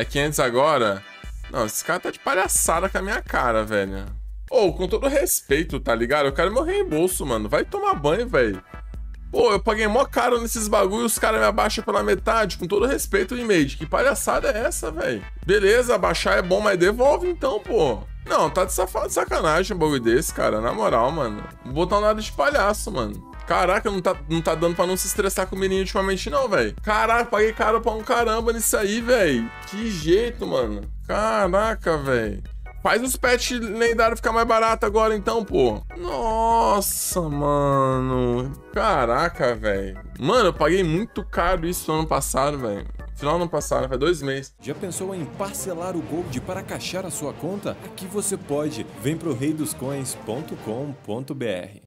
É 500 agora? Não, esse cara tá de palhaçada com a minha cara, velho. Ô, oh, com todo respeito, tá ligado? Eu quero meu reembolso, mano. Vai tomar banho, velho. Pô, eu paguei mó caro nesses bagulhos, os caras me abaixam pela metade, com todo respeito, Image. Que palhaçada é essa, velho? Beleza, abaixar é bom, mas devolve então, pô. Não, tá de, de sacanagem um bagulho desse, cara. Na moral, mano. Vou botar um nada de palhaço, mano. Caraca, não tá, não tá dando pra não se estressar com o menino ultimamente, não, velho. Caraca, paguei caro pra um caramba nisso aí, velho. Que jeito, mano. Caraca, velho. Faz os pets lendários ficar mais barato agora então, pô. Nossa, mano. Caraca, velho. Mano, eu paguei muito caro isso no ano passado, velho. Final do ano passado, faz dois meses. Já pensou em parcelar o Gold para caixar a sua conta? Aqui você pode. Vem pro reidoscoins.com.br